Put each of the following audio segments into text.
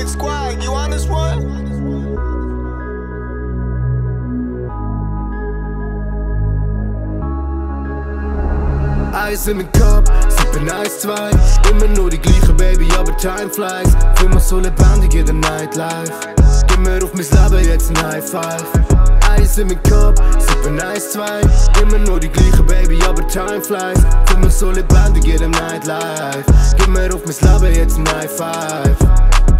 Hybrid Squad, you on this one? Eis in meinem Kopf, sippen eins, zwei. Immer nur die gleiche Baby, aber time flies. Fühl mich so lebendig in der Nightlife. Gib mir auf mein Leben jetzt ein High Five. Eis in meinem Kopf, sippen eins, zwei Immer nur die gleiche Baby, aber time flies Fühl mich so lebendig der Nightlife. Gib mir auf mein Leben jetzt ein High Five.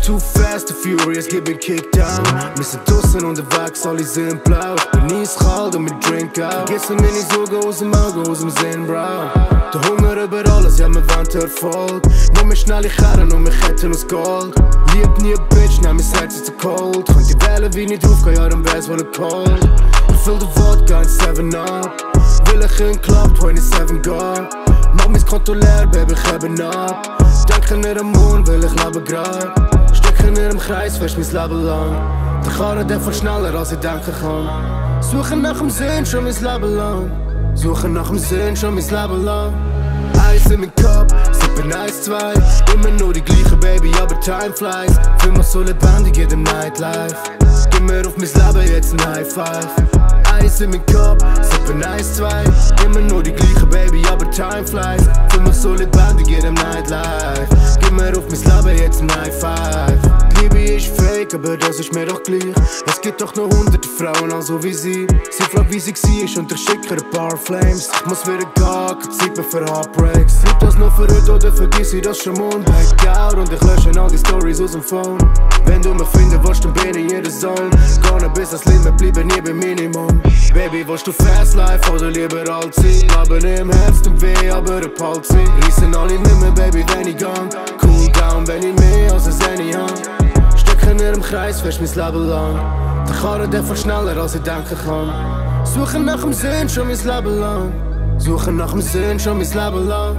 Too fast and furious, gib mir Kickdown Wir sind draussen unterwegs, alle sind blau Ich bin eiskalt und wir drink auch Vergessen meine Sorgen aus dem Auge, aus dem Sinn, bro. Der Hunger über alles, ja, wir wollen Erfolg Nimm mir schnell ich Herren und wir Ketten aus Gold. Lieb nie ein Bitch, nehm mein Herz ist zu cold. Könnt ihr wählen, wie nicht aufgehen, ja, dann wär's wohl cold Ich füll den Wodka in 7 up. Will ich in Club 27 gehen Mach mein Konto leer, Baby, ich hebe ab. Denke nicht am Mond, ich leben grad. Stecke in ihrem Kreis, fest mein Leben lang. Der Karren, der fährt schneller, als ich denken kann. Suche nach dem Sinn, schon mein Leben lang. Suche nach dem Sinn, schon mein Leben lang. Eis in meinem Kopf, eins, zwei Immer nur die gleiche Baby, aber time flies. Fühl mich so lebendig in dem Nightlife. Gib mir auf mein Leben jetzt ein High Five. Eis in meinem Kopf, sippen eins, zwei Immer nur die gleiche Baby, aber time flies. Fühl mich so lebendig in dem Nightlife fake, aber das ist mir doch gleich. Es gibt doch noch hunderte Frauen, also wie sie. Sie fragt, wie sie war und ich schicke ein paar Flames. Ich muss wieder gehen, keine Zeit mehr für Heartbreaks. Lieb das noch für heute oder vergiss ich das schon morgen? Blackout und ich lösche all die Stories aus dem Phone. Wenn du mich finden willst, dann bin ich in der Zone Gone bis das Leben bleiben nie beim Minimum. Baby, willst du Fast Life oder lieber Allzeit? Leben im Herz tut weh, aber ein Palzeit Reissen alle mit mir, Baby, wenn ich gang. Cool down, wenn ich mehr als ein Any Kreis, fest mein Leben lang. Der Karren, fährt schneller, als ich denken kann. Suche nach dem Sinn, schon mein Leben lang. Suche nach dem Sinn, schon mein Leben lang.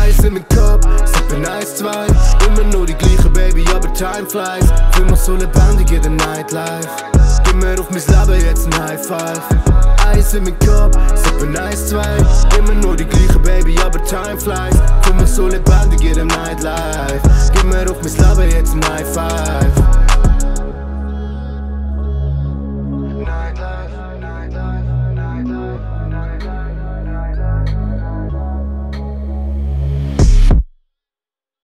Eis in meinem Kopf, sippen eins, zwei. Immer nur die gleiche Baby, aber time flies. Fühl mich so lebendig in der Nightlife. Gib mir auf mein Leben jetzt ein High Five. Eis in meinem Kopf, sippen eins, zwei. Immer nur die gleiche Baby, aber time flies. Fühl mich so lebendig in der Nightlife. Gib mir auf mein Leben jetzt ein High Five